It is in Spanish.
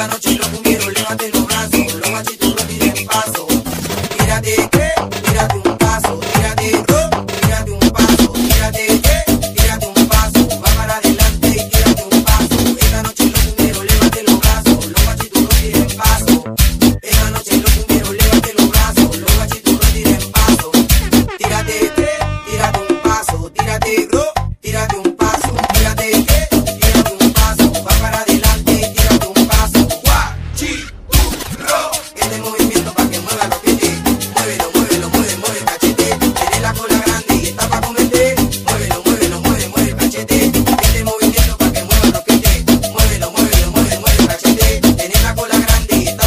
esta noche lo Yeah.